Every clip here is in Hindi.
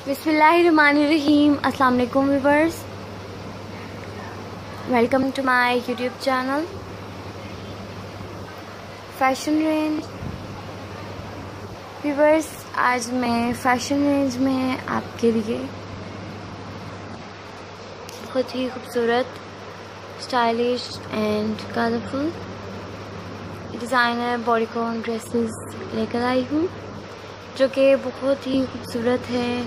बिस्मिल्लाहिर्रहमानिर्रहीम। अस्सलाम वालेकुम viewers. Welcome to my YouTube channel. Fashion range. Viewers, आज मैं फ़ैशन रेंज में आपके लिए बहुत ही खूबसूरत, stylish and colourful designer bodycon dresses लेकर आई हूँ। जो कि बहुत ही खूबसूरत है,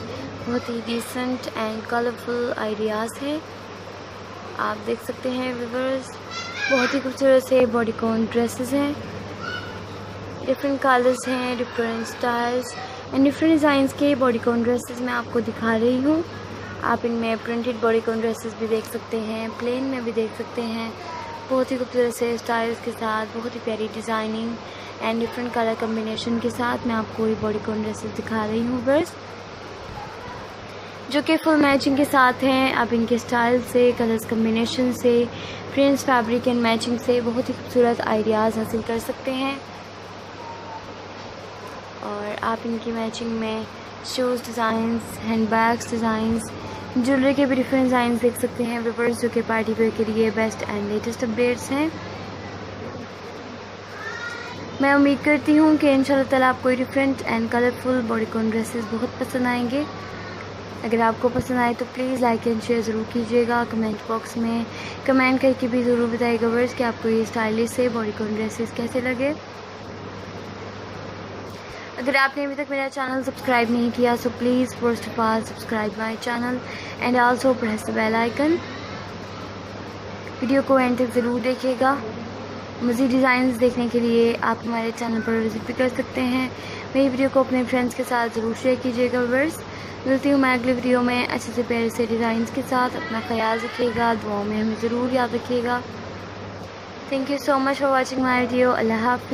बहुत ही डिसेंट एंड कलरफुल आइडियाज़ है। आप देख सकते हैं व्यूवर्स बहुत ही खूबसूरत से बॉडीकॉन ड्रेसेस हैं। डिफरेंट कलर्स हैं different styles and different designs के बॉडीकॉन ड्रेसेस मैं आपको दिखा रही हूँ। आप इनमें प्रिंटेड बॉडीकॉन ड्रेसेस भी देख सकते हैं प्लेन में भी देख सकते हैं। बहुत ही खूबसूरत से स्टाइल्स के साथ, बहुत ही प्यारी designing and different colour combination के साथ मैं आपको ये बॉडीकॉन ड्रेसेस दिखा रही हूँ बस, जो कि फुल मैचिंग के साथ हैं। आप इनके स्टाइल से कलर्स कम्बिनेशन से प्रिंट्स फैब्रिक एंड मैचिंग से बहुत ही खूबसूरत आइडियाज़ हासिल कर सकते हैं। और आप इनकी मैचिंग में shoes designs hand bags designs jewellery के भी डिफरेंट डिज़ाइन देख सकते हैं। वेपर्स जो कि पार्टी वेयर के लिए बेस्ट एंड लेटेस्ट अपडेट्स हैं। मैं उम्मीद करती हूँ कि इन ताला आपको different and colourful bodycon dresses बहुत पसंद आएँगे। अगर आपको पसंद आए तो प्लीज़ लाइक एंड शेयर ज़रूर कीजिएगा। कमेंट बॉक्स में कमेंट करके भी ज़रूर बताइएगा वर्स कि आपको ये स्टाइलिश से बॉडीकॉन ड्रेसेस कैसे लगे। अगर आपने अभी तक मेरा चैनल सब्सक्राइब नहीं किया so please first of all subscribe my channel and also press the bell icon video को एंड तक ज़रूर देखिएगा। मज़ीद डिज़ाइन देखने के लिए आप हमारे चैनल पर विज़िट भी कर सकते हैं। मेरी वीडियो को अपने फ्रेंड्स के साथ ज़रूर शेयर कीजिएगा वर्स मिलती हूँ मैं अगले वीडियो में। अच्छे से प्यारे से डिज़ाइन के साथ अपना ख्याल रखिएगा, दुआओं में हमें ज़रूर याद रखिएगा। Thank you so much for watching my video Allah हाफि